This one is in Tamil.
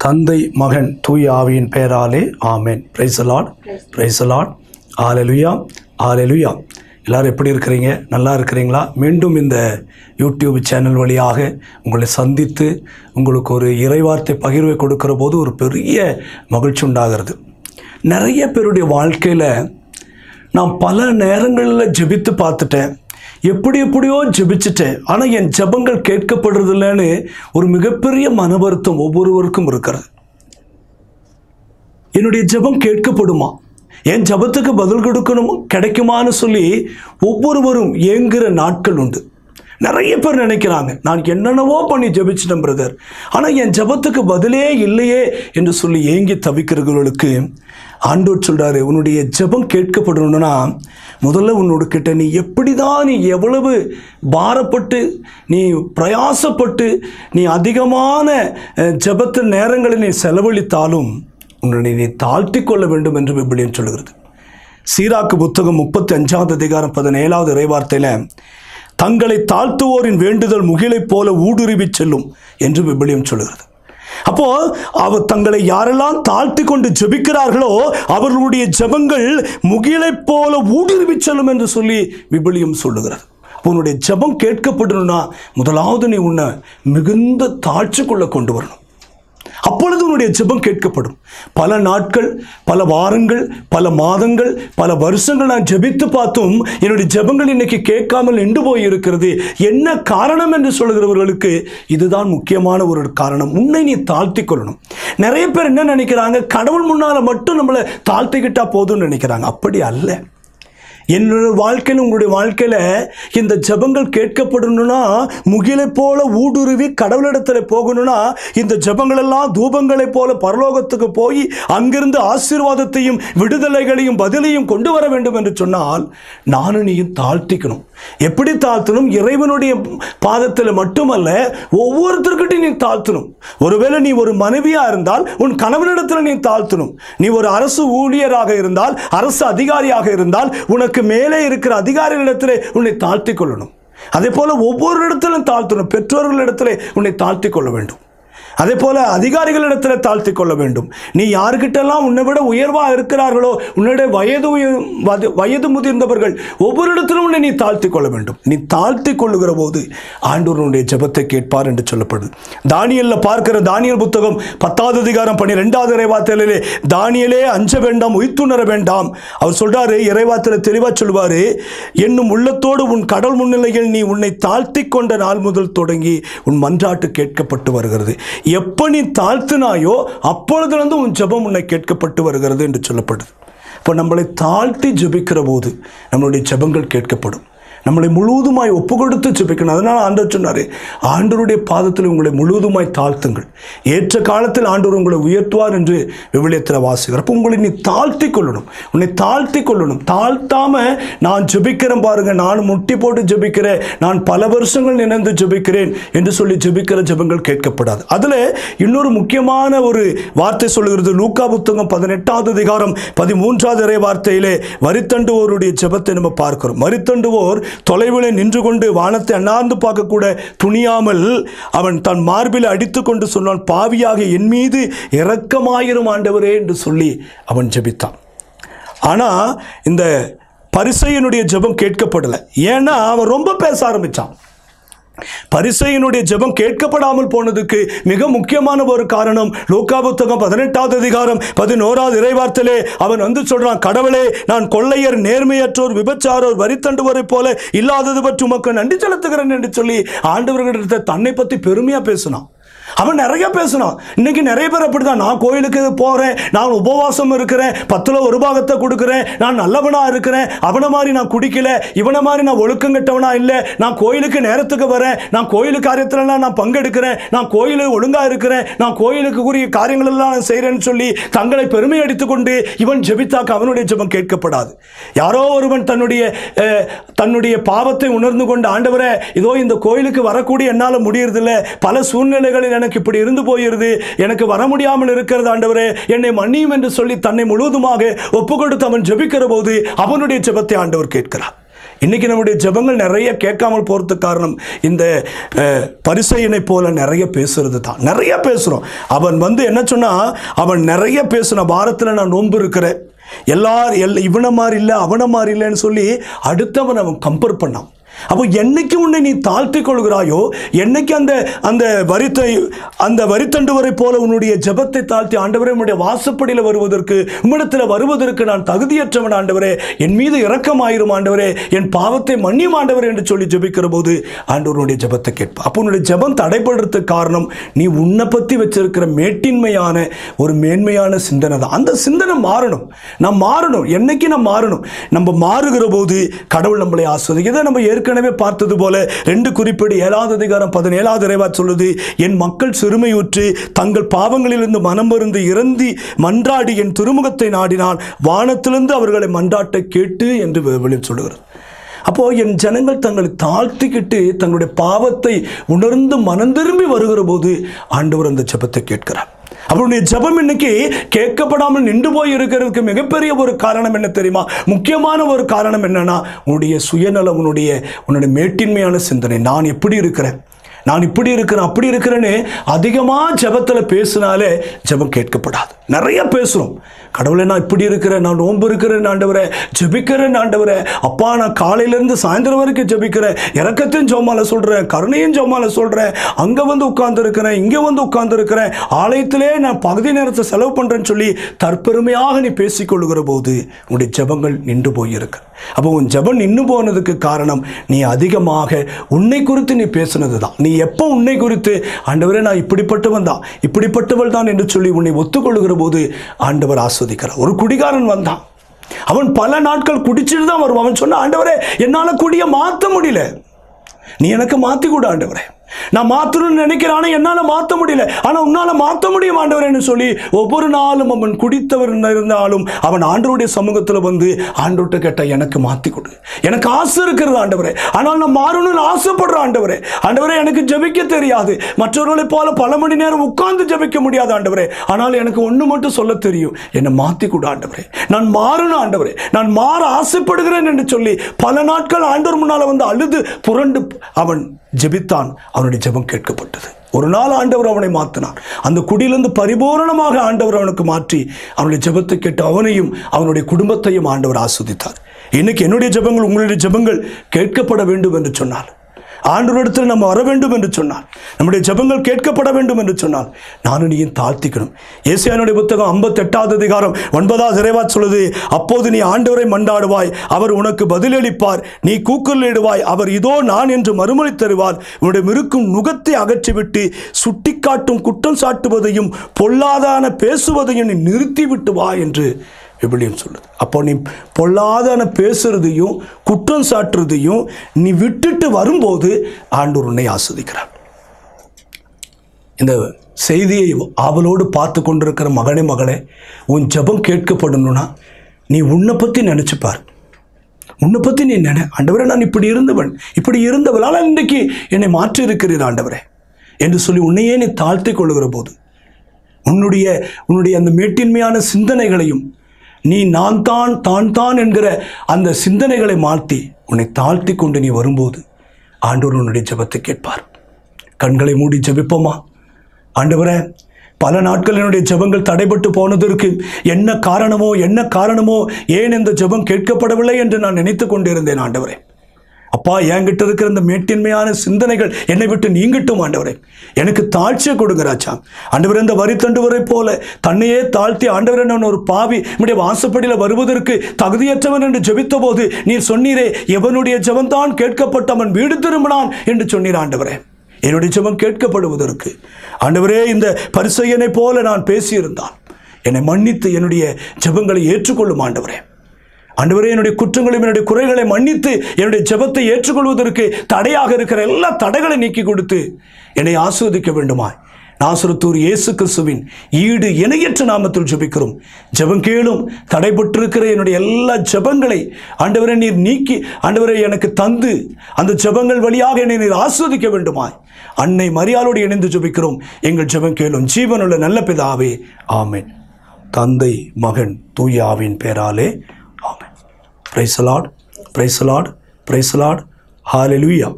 தந்தை மகன் தூய ஆவியின் பெயராலே ஆமென். பிரைசலாட் பிரைசலாட் ஆலெலுயா ஆலெலுயா எல்லாரும் எப்படி இருக்கிறீங்க? நல்லா இருக்கிறீங்களா? மீண்டும் இந்த யூடியூப் சேனல் வழியாக உங்களை சந்தித்து உங்களுக்கு ஒரு இறைவார்த்தை பகிர்வை கொடுக்கிற போது ஒரு பெரிய மகிழ்ச்சி உண்டாகிறது. நிறைய பேருடைய வாழ்க்கையில் நான் பல நேரங்களில் ஜெபித்து பார்த்துட்டேன். எப்படி எப்படியோ ஜெபிச்சிட்டேன். ஆனால் என் ஜெபங்கள் கேட்கப்படுறதில்லன்னு ஒரு மிகப்பெரிய மன வருத்தம் ஒவ்வொருவருக்கும் இருக்கிறது. என்னுடைய ஜெபம் கேட்கப்படுமா? என் ஜெபத்துக்கு பதில் கொடுக்கணும்? கிடைக்குமான்னு சொல்லி ஒவ்வொருவரும் ஏங்குகிற நாட்கள் உண்டு. நிறைய பேர் நினைக்கிறாங்க நான் என்னென்னவோ பண்ணி ஜெபிச்சிட்டேன் பிரதர் ஆனால் என் ஜெபத்துக்கு பதிலே இல்லையே என்று சொல்லி ஏங்கி தவிக்கிறவர்களுக்கு ஆண்டோர் சொல்கிறாரு உன்னுடைய ஜெபம் கேட்கப்படணும்னா முதல்ல உன்னோட கிட்ட நீ எப்படி தான் நீ எவ்வளவு பாரப்பட்டு நீ பிரயாசப்பட்டு நீ அதிகமான ஜெபத்து நேரங்களில் நீ செலவழித்தாலும் உன்னை நீ தாழ்த்தி கொள்ள வேண்டும் என்று விபிலியன் சொல்கிறது சீராக்கு புத்தகம் முப்பத்தி அஞ்சாவது அதிகாரம் பதினேழாவது இறைவார்த்தையில் தங்களை தாழ்த்துவோரின் வேண்டுதல் முகிலைப் போல ஊடுருவி செல்லும் என்று விபிலியம் சொல்கிறது அப்போ அவர் தங்களை யாரெல்லாம் தாழ்த்தி கொண்டு ஜெபிக்கிறார்களோ அவர்களுடைய ஜெபங்கள் முகிலைப் போல ஊடுருவி செல்லும் என்று சொல்லி விபிலியம் சொல்லுகிறார் உன்னுடைய ஜெபம் கேட்கப்படணும்னா முதலாவது நீ உன்னை மிகுந்த தாழ்ச்சிக்குள்ள கொண்டு வரணும். அப்பொழுது உங்களுடைய ஜெபம் கேட்கப்படும். பல நாட்கள் பல வாரங்கள் பல மாதங்கள் பல வருஷங்கள் நான் ஜெபித்து பார்த்தும் என்னுடைய ஜெபங்கள் இன்னைக்கு கேட்காமல் நின்று போய் இருக்கிறது என்ன காரணம் என்று சொல்கிறவர்களுக்கு இதுதான் முக்கியமான ஒரு காரணம். உன்னை நீ தாழ்த்தி கொள்ளணும். நிறைய பேர் என்ன நினைக்கிறாங்க? கடவுள் முன்னால மட்டும் நம்மளை தாழ்த்திக்கிட்டா போதும்னு நினைக்கிறாங்க. அப்படி அல்ல. என்னோட வாழ்க்கையில் உங்களுடைய வாழ்க்கையில் இந்த ஜெபங்கள் கேட்கப்படணும்னா முகிலை போல ஊடுருவி கடவுளிடத்தில் போகணும்னா இந்த ஜபங்களெல்லாம் தூபங்களை போல பரலோகத்துக்கு போய் அங்கிருந்து ஆசீர்வாதத்தையும் விடுதலைகளையும் பதிலையும் கொண்டு வர வேண்டும் என்று சொன்னால் நானும் நீயும் தாழ்த்திக்கணும். எப்படி தாழ்த்தணும்? இறைவனுடைய பாதத்தில் மட்டுமல்ல ஒவ்வொருத்தருக்கிட்டையும் நீ தாழ்த்தணும். ஒருவேளை நீ ஒரு மனைவியா இருந்தால் உன் கணவனிடத்தில் நீ தாழ்த்தணும். நீ ஒரு அரசு ஊழியராக இருந்தால் அரசு அதிகாரியாக இருந்தால் உனக்கு மேலே இருக்கிற அதிகாரிகளிடத்திலே உன்னை தாழ்த்தி கொள்ளணும். அதே போல ஒவ்வொரு இடத்திலும் தாழ்த்தணும். பெற்றோர்களிடத்திலே உன்னை தாழ்த்தி கொள்ள வேண்டும். அதே போல அதிகாரிகளிடத்தில் தாழ்த்தி கொள்ள வேண்டும். நீ யாருக்கிட்டெல்லாம் உன்னை விட உயர்வாக இருக்கிறார்களோ உன்னுடைய வயது உயர் வது- வயது முதிர்ந்தவர்கள் ஒவ்வொரு இடத்திலும் உன்னை நீ தாழ்த்தி கொள்ள வேண்டும். நீ தாழ்த்தி கொள்ளுகிற போது ஆண்டவருடைய ஜபத்தை கேட்பார் என்று சொல்லப்படுது தானியல்ல பார்க்கிற தானியல் புத்தகம் பத்தாவது அதிகாரம் பன்னிரெண்டாவது இறைவாத்திலே தானியலே அஞ்ச வேண்டாம் உயிர்த்துணர வேண்டாம். அவர் சொல்றாரு இறைவாத்தில தெளிவாக சொல்வாரு என்னும் உள்ளத்தோடு உன் கடல் முன்னிலையில் நீ உன்னை தாழ்த்தி கொண்ட நாள் முதல் தொடங்கி உன் மன்றாட்டு கேட்கப்பட்டு வருகிறது. எப்போ நீ தாழ்த்தினாயோ அப்பொழுதுலேருந்து உன் ஜெபம் உன்னை கேட்கப்பட்டு வருகிறது என்று சொல்லப்படுது. இப்போ நம்மளை தாழ்த்தி ஜெபிக்கிற போது நம்மளுடைய ஜெபங்கள் கேட்கப்படும். நம்மளை முழுவதுமாய் ஒப்பு கொடுத்து ஜெபிக்கணும். அதனால் ஆண்டவர் சொன்னார் ஆண்டவருடைய பாதத்தில் உங்களை முழுவதுமாய் தாழ்த்துங்கள். ஏற்ற காலத்தில் ஆண்டவர் உங்களை உயர்த்துவார் என்று விவிலியத்தில் வாசிக்கிறார். அப்போ உங்களை நீ தாழ்த்தி கொள்ளணும். உன்னை தாழ்த்தி கொள்ளணும். தாழ்த்தாமல் நான் ஜெபிக்கிறேன் பாருங்கள் நான் முட்டி போட்டு ஜெபிக்கிறேன். நான் பல வருஷங்கள் நினைந்து ஜெபிக்கிறேன் என்று சொல்லி ஜெபிக்கிற ஜெபங்கள் கேட்கப்படாது. அதில் இன்னொரு முக்கியமான ஒரு வார்த்தை சொல்லுகிறது. லூக்கா புத்தகம் பதினெட்டாவது அதிகாரம் பதிமூன்றாவது இறை வார்த்தையிலே வரித்தண்டுவோருடைய ஜெபத்தை நம்ம பார்க்கிறோம். வரித்தண்டுவோர் தொலைவில் நின்று கொண்டு வானத்தை அண்ணாந்து பார்க்கக்கூட துணியாமல் அவன் தன் மார்பில் அடித்து கொண்டு சொன்னான் பாவியாக என் மீது இரக்கமாயிரும் ஆண்டவரே என்று சொல்லி அவன் ஜெபித்தான். ஆனால் இந்த பரிசையனுடைய ஜெபம் கேட்கப்படலை. ஏன்னா அவன் ரொம்ப பேச ஆரம்பிச்சான். பரிசையினுடைய ஜெபம் கேட்கப்படாமல் போனதுக்கு மிக முக்கியமான ஒரு காரணம் லூக்கா புத்தகம் பதினெட்டாவது அதிகாரம் பதினோராவது இறைவார்த்தலே. அவன் வந்து சொல்றான் கடவுளே நான் கொள்ளையர் நேர்மையற்றோர் விபச்சாரோர் வரித்தண்டுவரை போல இல்லாதது பற்றி உமக்கு நன்றி செலுத்துகிறேன் என்று சொல்லி ஆண்டவர்களிடத்தை தன்னை பற்றி பெருமையா பேசினான். அவன் நிறைய பேசணும் இன்னைக்கு நிறைய பேர் அப்படிதான். நான் கோயிலுக்கு போகிறேன் நான் உபவாசம் இருக்கிறேன். பத்தில் ஒரு பாகத்தை கொடுக்குறேன். நான் நல்லவனாக இருக்கிறேன். அவனை மாதிரி நான் குடிக்கல. இவனை மாதிரி நான் ஒழுக்கம் கெட்டவனா இல்லை. நான் கோயிலுக்கு நேரத்துக்கு வரேன். நான் கோயிலு காரியத்திலலாம் நான் பங்கெடுக்கிறேன். நான் கோயில் ஒழுங்கா இருக்கிறேன். நான் கோயிலுக்கு கூறிய காரியங்களெல்லாம் நான் செய்கிறேன்னு சொல்லி தங்களை பெருமை அடித்துக்கொண்டு இவன் ஜெபித்தாக்க அவனுடைய ஜெபம் கேட்கப்படாது. யாரோ ஒருவன் தன்னுடைய தன்னுடைய பாவத்தை உணர்ந்து கொண்டு ஆண்டவரை இதோ இந்த கோயிலுக்கு வரக்கூடிய என்னால் முடியறதில்ல. பல சூழ்நிலைகளில் எனக்கு இப்படி இருந்து போயிருது. எனக்கு வர முடியாமல் இருக்கிறது ஆண்டவரே என்னை மன்னியும் என்று சொல்லி தன்னை முழுவதுமாக ஒப்பு கொடுத்து அவன் ஜெபிக்கிற போது அவனுடைய ஜெபத்தை ஆண்டவர் கேட்கிறார். இன்னைக்கு நம்முடைய ஜபங்கள் நிறைய கேட்காமல் போகிறது காரணம் இந்த பரிசையினை பரிசையனை போல நிறைய பேசுறது தான். நிறைய பேசுகிறோம் அவன் வந்து என்ன சொன்னா அவன் நிறைய பேசுன வாரத்தில் நான் நோன்பு இருக்கிறேன். எல்லார் எல் இவனை மாதிரி இல்லை அவனை மாதிரி இல்லைன்னு சொல்லி அடுத்தவன் அவன் கம்பேர் பண்ணான். அப்போ என்னைக்கு உன்னை நீ தாழ்த்தி கொள்கிறாயோ என்னைக்கு அந்த அந்த வரித்தை அந்த வரித்தண்டுவரை போல உன்னுடைய ஜபத்தை தாழ்த்தி ஆண்டவரே உன்னுடைய வாசப்படியில் வருவதற்கு உம்மிடத்தில் வருவதற்கு நான் தகுதியற்றவன் ஆண்டவரே என் மீது இரக்கமாயிரும் ஆண்டவரே என் பாவத்தை மன்னியும் ஆண்டவரே என்று சொல்லி ஜபிக்கிற போது ஆண்டவருடைய ஜபத்தை கேட்பா. அப்போ உன்னுடைய ஜபம் தடைபடுறதுக்கு காரணம் நீ உன்னை பற்றி வச்சிருக்கிற மேட்டின்மையான ஒரு மேன்மையான சிந்தனை தான். அந்த சிந்தனை மாறணும். நாம் மாறணும். என்னைக்கு நாம் மாறணும்? நம்ம மாறுகிற போது கடவுள் நம்மளை ஆஸ்வதிக்க நம்ம ஏற்க ஏற்கனவே பார்த்தது போல ரெண்டு குறிப்பீடு ஏழாவது அதிகாரம் பதினேழாவது இறைவா சொல்லுது என் மக்கள் சிறுமையுற்று தங்கள் பாவங்களிலிருந்து மனம் இறந்தி மன்றாடி என் திருமுகத்தை நாடினால் வானத்திலிருந்து அவர்களை மன்றாட்ட கேட்டு என்று வெளியில் சொல்லுகிறது. அப்போ என் ஜனங்கள் தங்களை தாழ்த்திக்கிட்டு தங்களுடைய பாவத்தை உணர்ந்து மனம் திரும்பி வருகிற போது ஆண்டவர் அந்த ஜபத்தை கேட்கிறார். அவருடைய ஜெபம் இன்னைக்கு கேட்கப்படாமல் நின்று போய் இருக்கிறதுக்கு மிகப்பெரிய ஒரு காரணம் என்ன தெரியுமா? முக்கியமான ஒரு காரணம் என்னன்னா உன்னுடைய சுயநலம் உன்னுடைய உன்னுடைய மேட்டின்மையான சிந்தனை. நான் எப்படி இருக்கிறேன்? நான் இப்படி இருக்கிறேன் அப்படி இருக்கிறேன்னு அதிகமாக ஜெபத்தில் பேசினாலே ஜெபம் கேட்கப்படாது. நிறைய பேசுகிறோம் கடவுளை நான் இப்படி இருக்கிறேன் நான் நோன்பு இருக்கிறேன் ஆண்டவரே ஜபிக்கிறேன் ஆண்டவரே. அப்பா நான் காலையிலேருந்து சாயந்தரம் வரைக்கும் ஜெபிக்கிறேன். இறக்கத்தையும் ஜோமால சொல்கிறேன் கருணையும் ஜோமால சொல்கிறேன் அங்கே வந்து உட்கார்ந்துருக்கிறேன் இங்கே வந்து உட்கார்ந்துருக்கிறேன். ஆலயத்திலே நான் பகுதி நேரத்தை செலவு பண்ணுறேன்னு சொல்லி தற்பெருமையாக நீ பேசிக்கொள்கிற போது உன்னுடைய ஜெபங்கள் நின்று போயிருக்கு. அப்போ உன் ஜெபம் நின்று போனதுக்கு காரணம் நீ அதிகமாக உன்னை குறித்து நீ பேசுனது தான் நீ நீ எப்போ உன்னை குறித்து ஆண்டவரே நான் இப்படிப்பட்டவன் தான் இப்படிப்பட்டவள் தான் என்று சொல்லி உன்னை ஒத்துக்கொள்கிற போது ஆண்டவர் ஆஸ்வதிக்கிறார். ஒரு குடிகாரன் வந்தான். அவன் பல நாட்கள் குடிச்சிட்டு தான் வருவான். அவன் சொன்ன ஆண்டவரே என்னால் குடிய மாற்ற முடியல. நீ எனக்கு மாற்றி கூட ஆண்டவரே. நான் மாற்றணும்னு நினைக்கிறேன் ஆனால் என்னால் மாற்ற முடியல. ஆனால் உன்னால் மாற்ற முடியும் ஆண்டவரேன்னு சொல்லி ஒவ்வொரு நாளும் அவன் குடித்தவர் இருந்தாலும் அவன் ஆண்டவருடைய சமூகத்தில் வந்து ஆண்டோட்ட கேட்டால் எனக்கு மாற்றி கொடு. எனக்கு ஆசை இருக்கிறது ஆண்டவரே. ஆனால் நான் மாறணும்னு ஆசைப்படுறேன் ஆண்டவரே. ஆண்டவரே எனக்கு ஜபிக்க தெரியாது. மற்றவர்களைப் போல பல மணி நேரம் உட்கார்ந்து ஜெபிக்க முடியாது ஆண்டவரே. ஆனால் எனக்கு ஒன்று மட்டும் சொல்ல தெரியும். என்னை மாற்றி கொடு ஆண்டவரே. நான் மாறணும் ஆண்டவரே. நான் மாற ஆசைப்படுகிறேன் என்று சொல்லி பல நாட்கள் ஆண்டவர் முன்னால் வந்து அழுது புரண்டு அவன் ஜெபித்தான் அவனுடைய ஜெபம் கேட்கப்பட்டது. ஒரு நாள் ஆண்டவர் அவனை மாற்றினார் அந்த குடியிலிருந்து பரிபூரணமாக ஆண்டவர் அவனுக்கு மாற்றி அவனுடைய ஜெபத்தை கேட்டு அவனையும் அவனுடைய குடும்பத்தையும் ஆண்டவர் ஆஸ்வதித்தார். இன்னைக்கு என்னுடைய ஜெபங்கள் உங்களுடைய ஜெபங்கள் கேட்கப்பட வேண்டும் என்று சொன்னார். ஆண்டவரிடத்தில் நம்ம வர வேண்டும் என்று சொன்னார். நம்முடைய ஜெபங்கள் கேட்கப்பட வேண்டும் என்று சொன்னார். நானும் நீயும் தாழ்த்திக்கணும். ஏசியானுடைய புத்தகம் ஐம்பத்தெட்டாவது அதிகாரம் ஒன்பதாவது இறைவா சொல்லுது அப்போது நீ ஆண்டவரை மண்டாடுவாய் அவர் உனக்கு பதிலளிப்பார். நீ கூக்குரலிடுவாய் அவர் இதோ நான் என்று மறுமொழி தருவார். உன்னுடைய மிருக்கும் நுகத்தை அகற்றிவிட்டு சுட்டிக்காட்டும் குற்றம் சாட்டுவதையும் பொல்லாதான பேசுவதையும் நீ நிறுத்திவிட்டு வா என்று விபிலியம் சொல்லுது. அப்போ நீ பொல்லாதான பேசுறதையும் குற்றம் சாட்டுறதையும் நீ விட்டுட்டு வரும்போது ஆண்டவர் உன்னை ஆஸ்வதிக்கிறார். இந்த செய்தியை ஆவலோடு பார்த்து கொண்டிருக்கிற மகனே மகளே உன் ஜெபம் கேட்கப்படணும்னா நீ உன்னை பற்றி நினச்சிப்பார் உன்னை பற்றி நீ நினை ஆண்டவரே நான் இப்படி இருந்தவன் இப்படி இருந்தவளால் இன்றைக்கு என்னை மாற்றி இருக்கிறீர் ஆண்டவரே என்று சொல்லி உன்னையே நீ தாழ்த்தி கொள்ளுகிற போது உன்னுடைய உன்னுடைய அந்த மேட்டின்மையான சிந்தனைகளையும் நீ நான் தான் தான் தான் என்கிற அந்த சிந்தனைகளை மாற்றி உன்னை தாழ்த்தி கொண்டு நீ வரும்போது ஆண்டவர் உன்னுடைய ஜபத்தை கேட்பார். கண்களை மூடி ஜபிப்போமா? ஆண்டவரே பல நாட்கள் என்னுடைய ஜெபங்கள் தடைபட்டு போனதற்கு என்ன காரணமோ என்ன காரணமோ ஏன் இந்த ஜெபம் கேட்கப்படவில்லை என்று நான் நினைத்து கொண்டிருந்தேன் ஆண்டவரே. அப்பா என்கிட்ட இருக்கிற இந்த மேட்டின்மையான சிந்தனைகள் என்னை விட்டு நீங்கட்டும் ஆண்டவரே. எனக்கு தாழ்ச்சியை கொடுங்க ராஜா. ஆண்டவர் இந்த வரி தண்டுவரை போல தன்னையே தாழ்த்தி ஆண்டவரே நான் ஒரு பாவி நம்முடைய வாசப்படியில் வருவதற்கு தகுதியற்றவன் என்று ஜெபித்த போது நீர் சொன்னீரே எவனுடைய ஜெபம்தான் கேட்கப்பட்டவன் வீடு திரும்பினான் என்று சொன்னீர் ஆண்டவரே. என்னுடைய ஜெபம் கேட்கப்படுவதற்கு. ஆண்டவரே இந்த பரிசையனை போல நான் பேசியிருந்தான். என்னை மன்னித்து என்னுடைய ஜெபங்களை ஏற்றுக்கொள்ளும் ஆண்டவரே. ஆண்டவரே என்னுடைய குற்றங்களையும் என்னுடைய குறைகளை மன்னித்து என்னுடைய ஜெபத்தை ஏற்றுக்கொள்வதற்கு தடையாக இருக்கிற எல்லா தடைகளை நீக்கி கொடுத்து என்னை ஆஸ்வதிக்க வேண்டுமாய். நாசுரத்தூர் இயேசு கிறிஸ்துவின் ஈடு இணையற்ற நாமத்தில் ஜெபிக்கிறோம். ஜெபம் கேளும் தடைபட்டிருக்கிற என்னுடைய எல்லா ஜெபங்களை ஆண்டவரை நீர் நீக்கி ஆண்டவரை எனக்கு தந்து அந்த ஜெபங்கள் வழியாக என்னை நீர் ஆஸ்வதிக்க வேண்டுமாய். அன்னை மரியாளோடு இணைந்து ஜெபிக்கிறோம். எங்கள் ஜெபம் கேளும். ஜீவனுள்ள நல்ல பிதாவே ஆமேன். தந்தை மகன் தூயாவின் பேராலே ஆமென் பிரைசலாட் பிரைசலாட் பிரைஸ்லாட் ஹாலெலுயா